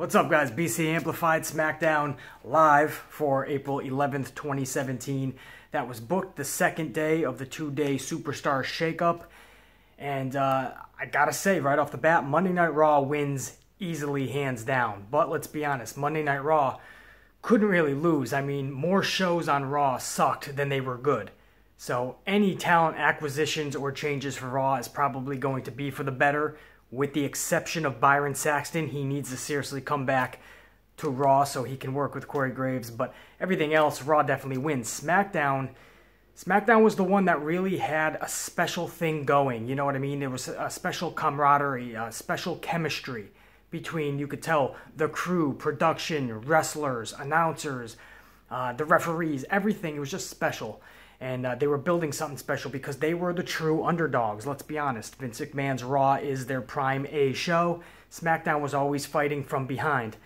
What's up, guys? BC Amplified SmackDown live for April 11th, 2017. That was booked the second day of the two day Superstar Shakeup. And uh, I gotta say, right off the bat, Monday Night Raw wins easily, hands down. But let's be honest, Monday Night Raw couldn't really lose. I mean, more shows on Raw sucked than they were good. So any talent acquisitions or changes for Raw is probably going to be for the better with the exception of Byron Saxton, he needs to seriously come back to Raw so he can work with Corey Graves. But everything else, Raw definitely wins. SmackDown, SmackDown was the one that really had a special thing going. You know what I mean? There was a special camaraderie, a special chemistry between, you could tell, the crew, production, wrestlers, announcers, uh, the referees, everything. It was just special and uh, they were building something special because they were the true underdogs. Let's be honest. Vince McMahon's Raw is their prime A show. SmackDown was always fighting from behind.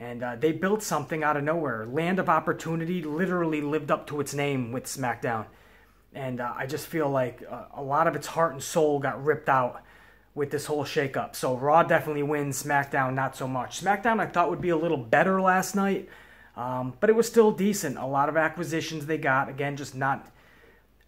And uh, they built something out of nowhere. Land of Opportunity literally lived up to its name with SmackDown. And uh, I just feel like uh, a lot of its heart and soul got ripped out with this whole shakeup. So Raw definitely wins, SmackDown not so much. SmackDown I thought would be a little better last night. Um, but it was still decent. A lot of acquisitions they got. Again, just not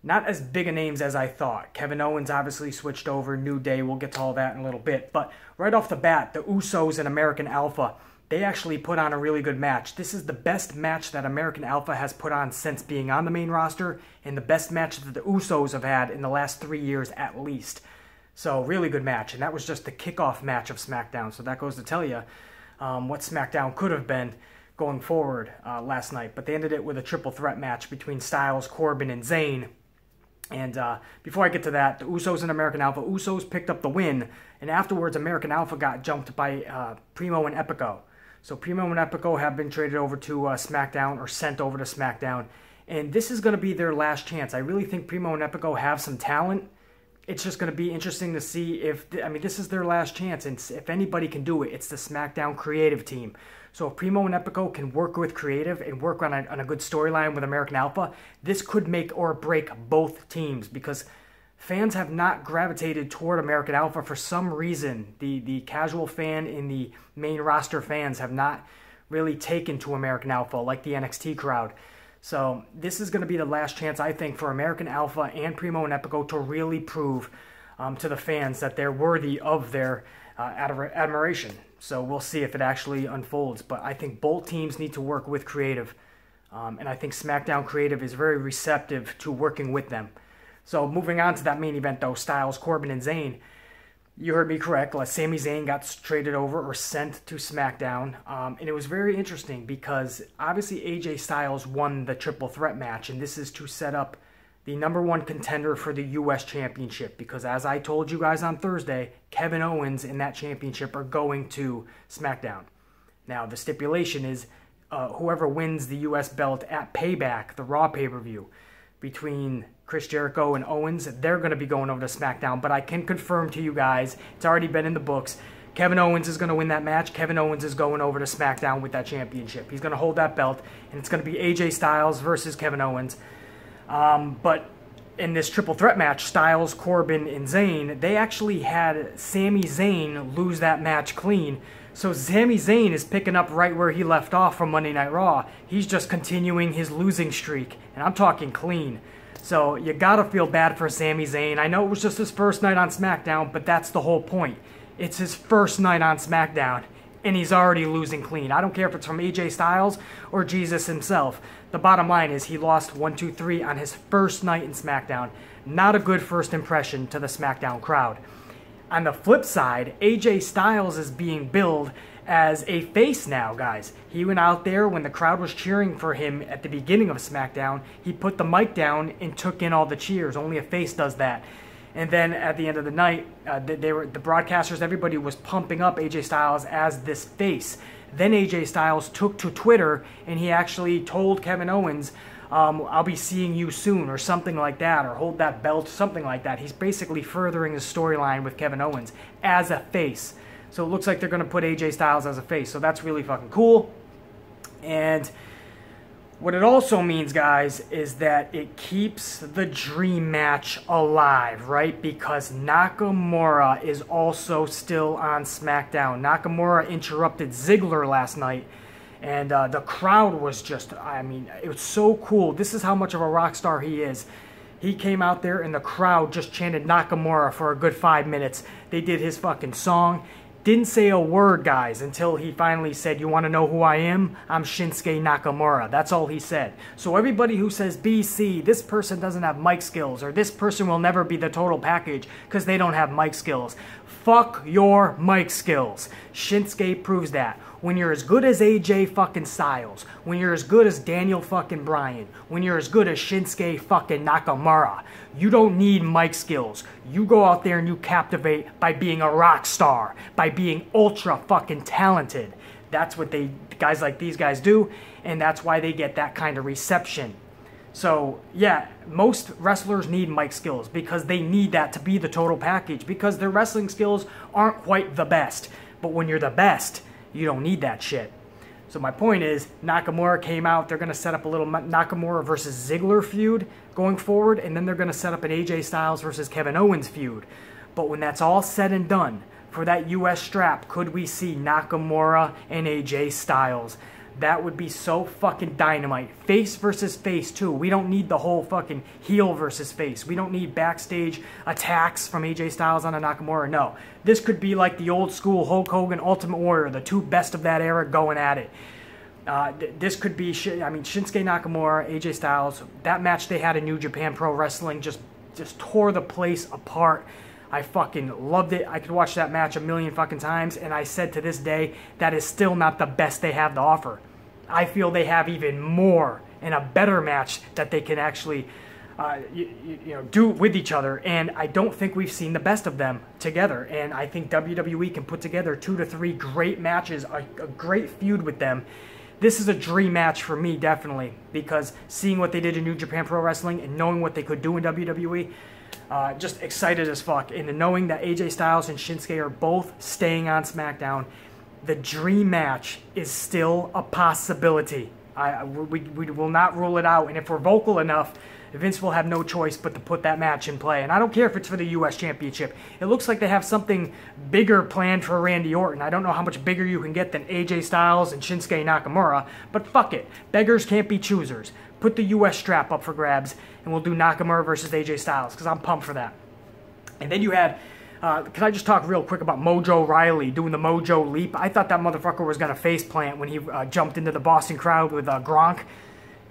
not as big a names as I thought. Kevin Owens obviously switched over. New Day. We'll get to all that in a little bit. But right off the bat, the Usos and American Alpha. They actually put on a really good match. This is the best match that American Alpha has put on since being on the main roster, and the best match that the Usos have had in the last three years at least. So, really good match. And that was just the kickoff match of SmackDown. So, that goes to tell you um, what SmackDown could have been going forward uh, last night. But they ended it with a triple threat match between Styles, Corbin, and Zayn. And uh, before I get to that, the Usos and American Alpha, Usos picked up the win, and afterwards, American Alpha got jumped by uh, Primo and Epico. So Primo and Epico have been traded over to uh, SmackDown or sent over to SmackDown, and this is going to be their last chance. I really think Primo and Epico have some talent. It's just going to be interesting to see if I mean this is their last chance, and if anybody can do it, it's the SmackDown creative team. So if Primo and Epico can work with creative and work on a, on a good storyline with American Alpha, this could make or break both teams because fans have not gravitated toward American Alpha for some reason. The the casual fan and the main roster fans have not really taken to American Alpha like the NXT crowd. So this is going to be the last chance, I think, for American Alpha and Primo and Epico to really prove um, to the fans that they're worthy of their uh, admiration. So we'll see if it actually unfolds. But I think both teams need to work with creative. Um, and I think SmackDown Creative is very receptive to working with them. So moving on to that main event, though, Styles, Corbin, and Zayn. You heard me correct. Like Sami Zayn got traded over or sent to SmackDown, um, and it was very interesting because obviously AJ Styles won the triple threat match, and this is to set up the number one contender for the U.S. Championship because, as I told you guys on Thursday, Kevin Owens and that championship are going to SmackDown. Now, the stipulation is uh, whoever wins the U.S. belt at Payback, the Raw pay per view, between Chris Jericho and Owens, they're going to be going over to SmackDown. But I can confirm to you guys, it's already been in the books. Kevin Owens is going to win that match. Kevin Owens is going over to SmackDown with that championship. He's going to hold that belt, and it's going to be AJ Styles versus Kevin Owens. Um, but in this triple threat match, Styles, Corbin, and Zayn, they actually had Sami Zayn lose that match clean. So Sami Zayn is picking up right where he left off from Monday Night Raw. He's just continuing his losing streak, and I'm talking clean. So you gotta feel bad for Sami Zayn. I know it was just his first night on SmackDown, but that's the whole point. It's his first night on SmackDown and he's already losing clean. I don't care if it's from AJ Styles or Jesus himself. The bottom line is he lost 1 2 3 on his first night in SmackDown. Not a good first impression to the SmackDown crowd. On the flip side, AJ Styles is being billed as a face now, guys. He went out there when the crowd was cheering for him at the beginning of SmackDown. He put the mic down and took in all the cheers. Only a face does that. And then at the end of the night, uh, they, they were the broadcasters, everybody was pumping up AJ Styles as this face. Then AJ Styles took to Twitter and he actually told Kevin Owens, um, I'll be seeing you soon, or something like that, or hold that belt, something like that. He's basically furthering the storyline with Kevin Owens as a face. So it looks like they're going to put AJ Styles as a face. So that's really fucking cool. And What it also means, guys, is that it keeps the dream match alive, right? Because Nakamura is also still on SmackDown. Nakamura interrupted Ziggler last night, and uh, the crowd was just, I mean, it was so cool. This is how much of a rock star he is. He came out there and the crowd just chanted Nakamura for a good five minutes. They did his fucking song. Didn't say a word, guys, until he finally said, You want to know who I am? I'm Shinsuke Nakamura. That's all he said. So, everybody who says, BC, this person doesn't have mic skills, or this person will never be the total package because they don't have mic skills, fuck your mic skills. Shinsuke proves that when you're as good as AJ fucking Styles, when you're as good as Daniel fucking Bryan, when you're as good as Shinsuke fucking Nakamura, you don't need mic skills. You go out there and you captivate by being a rock star, by being ultra fucking talented. That's what they guys like these guys do, and that's why they get that kind of reception. So, yeah, most wrestlers need mic skills because they need that to be the total package because their wrestling skills aren't quite the best. But when you're the best, you don't need that shit. So my point is, Nakamura came out. They're going to set up a little Nakamura versus Ziggler feud going forward, and then they're going to set up an AJ Styles versus Kevin Owens feud. But when that's all said and done, for that U.S. strap, could we see Nakamura and AJ Styles? That would be so fucking dynamite. Face versus face, too. We don't need the whole fucking heel versus face. We don't need backstage attacks from AJ Styles on a Nakamura. No. This could be like the old school Hulk Hogan Ultimate Warrior, the two best of that era going at it. Uh, th this could be, I mean, Shinsuke Nakamura, AJ Styles. That match they had in New Japan Pro Wrestling just, just tore the place apart. I fucking loved it. I could watch that match a million fucking times, and I said to this day, that is still not the best they have to offer. I feel they have even more and a better match that they can actually uh, you, you, know, do with each other. And I don't think we've seen the best of them together. And I think WWE can put together two to three great matches, a, a great feud with them. This is a dream match for me, definitely, because seeing what they did in New Japan Pro Wrestling and knowing what they could do in WWE, uh, just excited as fuck. And knowing that AJ Styles and Shinsuke are both staying on SmackDown, the dream match is still a possibility. I, we, we will not rule it out. And if we're vocal enough, Vince will have no choice but to put that match in play. And I don't care if it's for the U.S. Championship. It looks like they have something bigger planned for Randy Orton. I don't know how much bigger you can get than AJ Styles and Shinsuke Nakamura, but fuck it. Beggars can't be choosers. Put the U.S. strap up for grabs, and we'll do Nakamura versus AJ Styles, because I'm pumped for that. And then you had uh, can I just talk real quick about Mojo Rawley doing the Mojo Leap? I thought that motherfucker was going to face plant when he uh, jumped into the Boston crowd with uh, Gronk.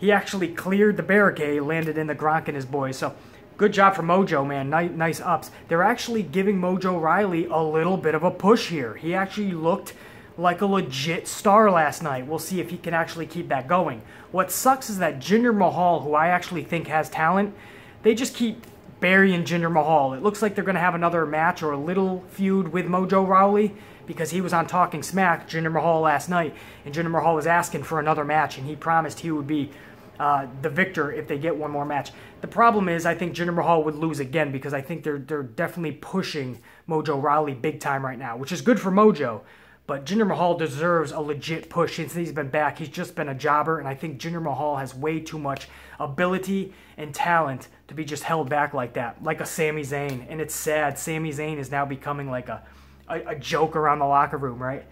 He actually cleared the barricade, landed in the Gronk and his boys. So good job for Mojo, man. Nice, ups. They're actually giving Mojo Rawley a little bit of a push here. He actually looked like a legit star last night. We'll see if he can actually keep that going. What sucks is that Jinder Mahal, who I actually think has talent, they just keep burying Jinder Mahal. It looks like they're going to have another match or a little feud with Mojo Rawley because he was on Talking Smack, Jinder Mahal, last night, and Jinder Mahal was asking for another match, and he promised he would be uh, the victor if they get one more match. The problem is, I think Jinder Mahal would lose again because I think they're they're definitely pushing Mojo Rawley big time right now, which is good for Mojo. But Jinder Mahal deserves a legit push since he's been back. He's just been a jobber, and I think Jinder Mahal has way too much ability and talent to be just held back like that, like a Sami Zayn. And it's sad. Sami Zayn is now becoming like a, a, a joke around the locker room, right?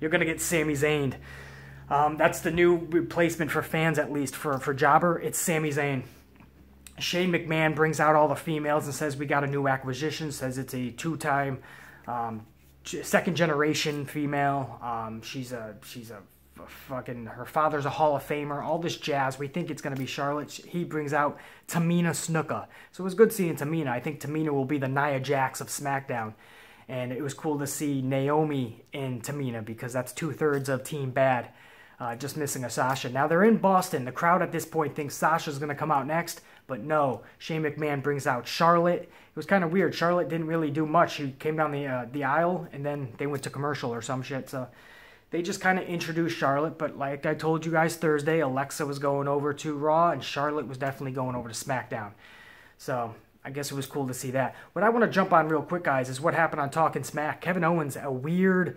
You're going to get Sami Zayn. Um, that's the new replacement for fans, at least, for, for Jobber. It's Sami Zayn. Shane McMahon brings out all the females and says we got a new acquisition, says it's a two-time um, second generation female. Um, she's a she's a fucking her father's a Hall of Famer. All this jazz. We think it's gonna be Charlotte. He brings out Tamina Snuka. So it was good seeing Tamina. I think Tamina will be the Nia Jax of SmackDown. And it was cool to see Naomi and Tamina because that's two thirds of Team Bad. Uh, just missing a Sasha. Now they're in Boston. The crowd at this point thinks Sasha's going to come out next, but no. Shane McMahon brings out Charlotte. It was kind of weird. Charlotte didn't really do much. She came down the uh, the aisle and then they went to commercial or some shit. So they just kind of introduced Charlotte. But like I told you guys Thursday, Alexa was going over to Raw and Charlotte was definitely going over to SmackDown. So I guess it was cool to see that. What I want to jump on real quick, guys, is what happened on Talking Smack. Kevin Owens, a weird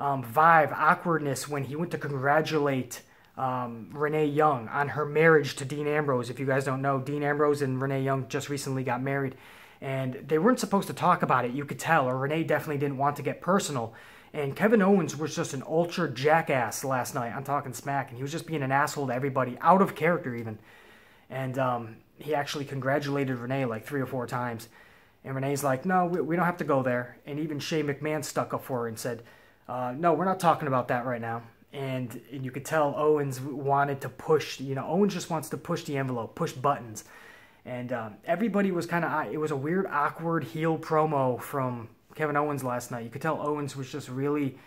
um, vibe, awkwardness when he went to congratulate um, Renee Young on her marriage to Dean Ambrose. If you guys don't know, Dean Ambrose and Renee Young just recently got married, and they weren't supposed to talk about it. You could tell, or Renee definitely didn't want to get personal. And Kevin Owens was just an ultra jackass last night. I'm talking smack, and he was just being an asshole to everybody, out of character even. And um, he actually congratulated Renee like three or four times. And Renee's like, no, we, we don't have to go there. And even Shane McMahon stuck up for her and said, uh, no, we're not talking about that right now. And, and you could tell Owens wanted to push, you know, Owens just wants to push the envelope, push buttons. And um, everybody was kind of, it was a weird, awkward heel promo from Kevin Owens last night. You could tell Owens was just really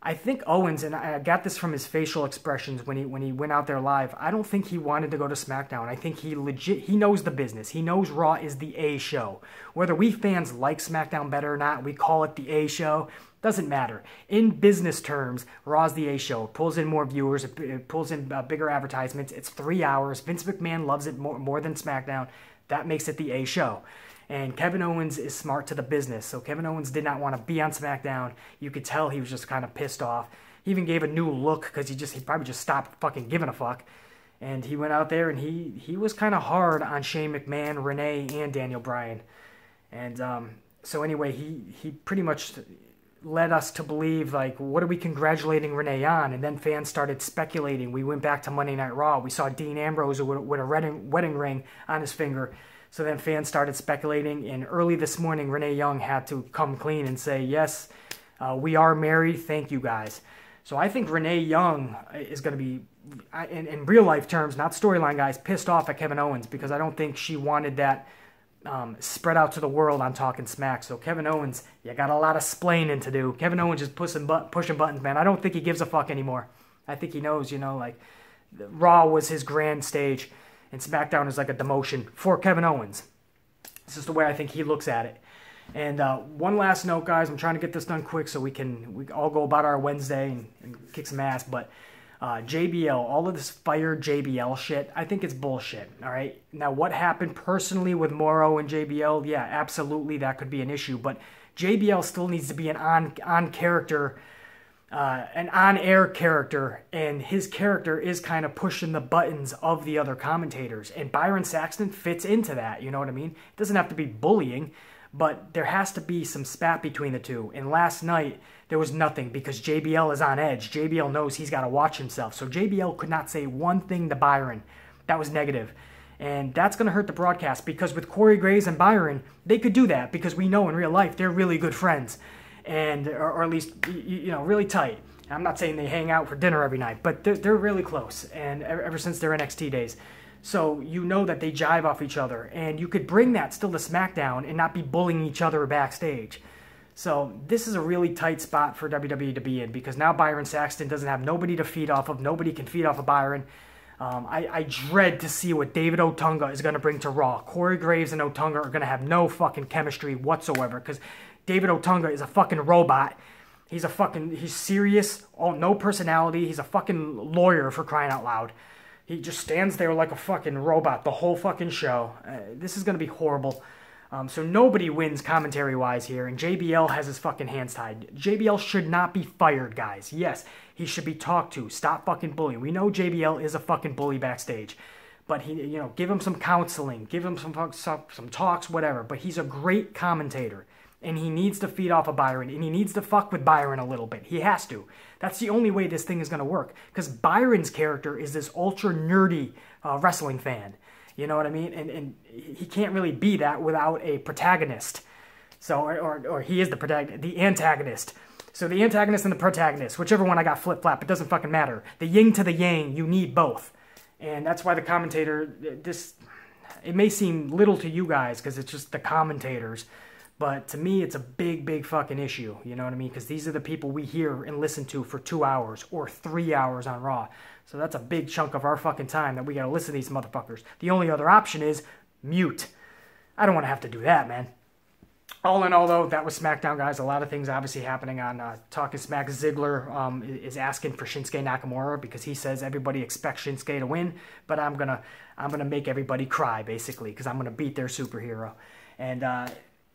I think Owens, and I got this from his facial expressions when he when he went out there live. I don't think he wanted to go to SmackDown. I think he legit he knows the business. He knows Raw is the A show. Whether we fans like SmackDown better or not, we call it the A show. Doesn't matter. In business terms, Raw's the A show. It pulls in more viewers. It, pulls in uh, bigger advertisements. It's three hours. Vince McMahon loves it more, more than SmackDown. That makes it the A show. And Kevin Owens is smart to the business. So Kevin Owens did not want to be on SmackDown. You could tell he was just kind of pissed off. He even gave a new look because he just he probably just stopped fucking giving a fuck. And he went out there and he he was kind of hard on Shane McMahon, Renee, and Daniel Bryan. And um, so anyway, he he pretty much led us to believe like what are we congratulating Renee on? And then fans started speculating. We went back to Monday Night Raw. We saw Dean Ambrose with, a wedding ring on his finger so then fans started speculating, and early this morning, Renee Young had to come clean and say, Yes, uh, we are married. Thank you guys. So I think Renee Young is going to be, in, in, real life terms, not storyline guys, pissed off at Kevin Owens because I don't think she wanted that um, spread out to the world on Talking Smack. So Kevin Owens, you got a lot of splaining to do. Kevin Owens is pushing, but, pushing buttons, man. I don't think he gives a fuck anymore. I think he knows, you know, like Raw was his grand stage and SmackDown is like a demotion for Kevin Owens. This is the way I think he looks at it. And uh, one last note, guys. I'm trying to get this done quick so we can we all go about our Wednesday and, and kick some ass. But uh, JBL, all of this fire JBL shit, I think it's bullshit. All right. Now, what happened personally with Mauro and JBL? Yeah, absolutely, that could be an issue. But JBL still needs to be an on on character uh, an on-air character, and his character is kind of pushing the buttons of the other commentators. And Byron Saxton fits into that. You know what I mean? It doesn't have to be bullying, but there has to be some spat between the two. And last night there was nothing because JBL is on edge. JBL knows he's got to watch himself. So JBL could not say one thing to Byron that was negative. And that's going to hurt the broadcast because with Corey Graves and Byron, they could do that because we know in real life they're really good friends and or, or at least you know really tight. I'm not saying they hang out for dinner every night, but they're, they're really close, and ever, ever since their NXT days. So you know that they jive off each other, and you could bring that still to SmackDown and not be bullying each other backstage. So this is a really tight spot for WWE to be in because now Byron Saxton doesn't have nobody to feed off of. Nobody can feed off of Byron. Um, I, I, dread to see what David Otunga is going to bring to Raw. Corey Graves and Otunga are going to have no fucking chemistry whatsoever because David Otunga is a fucking robot. He's a fucking, he's serious, oh, no personality. He's a fucking lawyer for crying out loud. He just stands there like a fucking robot the whole fucking show. Uh, this is going to be horrible. Um, so nobody wins commentary wise here, and JBL has his fucking hands tied. JBL should not be fired, guys. Yes, he should be talked to. Stop fucking bullying. We know JBL is a fucking bully backstage, but he, you know, give him some counseling, give him some some, some talks, whatever. But he's a great commentator and he needs to feed off of Byron, and he needs to fuck with Byron a little bit. He has to. That's the only way this thing is going to work. Because Byron's character is this ultra nerdy uh, wrestling fan. You know what I mean? And, and he can't really be that without a protagonist. So, or, or, he is the protagonist, the antagonist. So the antagonist and the protagonist, whichever one I got flip flap, it doesn't fucking matter. The yin to the yang, you need both. And that's why the commentator, this, it may seem little to you guys because it's just the commentators. But to me, it's a big, big fucking issue. You know what I mean? Because these are the people we hear and listen to for two hours or three hours on Raw. So that's a big chunk of our fucking time that we gotta listen to these motherfuckers. The only other option is mute. I don't want to have to do that, man. All in all, though, that was SmackDown, guys. A lot of things obviously happening on uh, Talking Smack. Ziggler um, is asking for Shinsuke Nakamura because he says everybody expects Shinsuke to win, but I'm gonna I'm gonna make everybody cry basically because I'm gonna beat their superhero. And uh,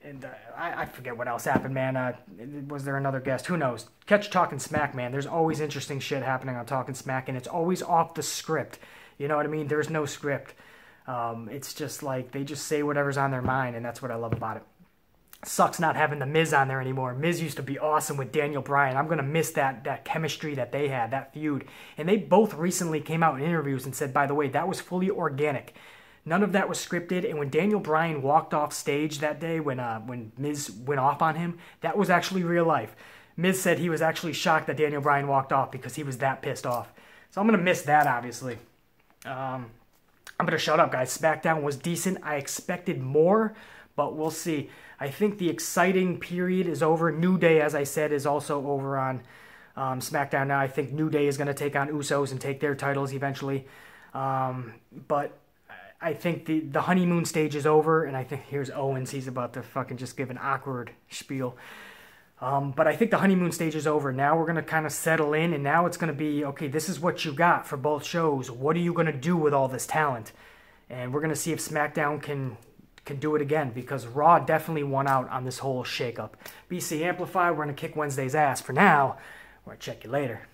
and uh, I, I, forget what else happened, man. Uh, was there another guest? Who knows? Catch Talking Smack, man. There's always interesting shit happening on Talking Smack, and it's always off the script. You know what I mean? There's no script. Um, it's just like they just say whatever's on their mind, and that's what I love about it. Sucks not having the Miz on there anymore. Miz used to be awesome with Daniel Bryan. I'm gonna miss that that chemistry that they had, that feud. And they both recently came out in interviews and said, by the way, that was fully organic. None of that was scripted. And when Daniel Bryan walked off stage that day, when uh, when Miz went off on him, that was actually real life. Miz said he was actually shocked that Daniel Bryan walked off because he was that pissed off. So I'm gonna miss that, obviously. Um, I'm gonna shut up, guys. SmackDown was decent. I expected more, but we'll see. I think the exciting period is over. New Day, as I said, is also over on um, SmackDown now. I think New Day is to take on Usos and take their titles eventually. Um, but I think the, the honeymoon stage is over, and I think here's Owens. He's about to fucking just give an awkward spiel. Um, but I think the honeymoon stage is over. Now we're going to kind of settle in, and now it's going to be okay, this is what you got for both shows. What are you going to do with all this talent? And we're going to see if SmackDown can can do it again because Raw definitely won out on this whole shakeup. BC Amplify, we're going to kick Wednesday's ass. For now, we're going to check you later.